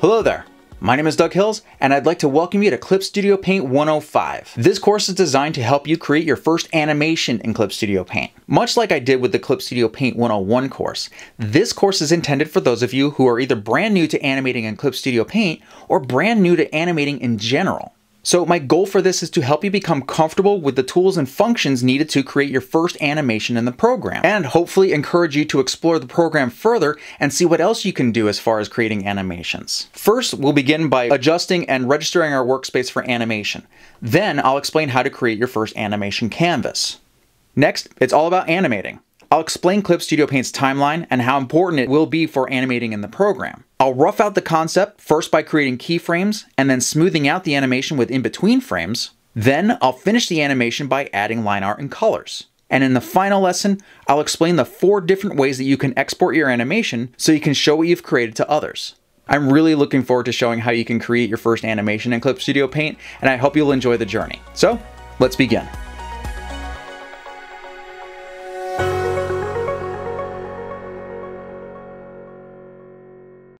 Hello there. My name is Doug Hills, and I'd like to welcome you to Clip Studio Paint 105. This course is designed to help you create your first animation in Clip Studio Paint. Much like I did with the Clip Studio Paint 101 course, this course is intended for those of you who are either brand new to animating in Clip Studio Paint or brand new to animating in general. So my goal for this is to help you become comfortable with the tools and functions needed to create your first animation in the program, and hopefully encourage you to explore the program further and see what else you can do as far as creating animations. First, we'll begin by adjusting and registering our workspace for animation. Then I'll explain how to create your first animation canvas. Next, it's all about animating. I'll explain Clip Studio Paint's timeline and how important it will be for animating in the program. I'll rough out the concept first by creating keyframes and then smoothing out the animation with in-between frames. Then I'll finish the animation by adding line art and colors. And in the final lesson, I'll explain the four different ways that you can export your animation so you can show what you've created to others. I'm really looking forward to showing how you can create your first animation in Clip Studio Paint, and I hope you'll enjoy the journey. So, let's begin.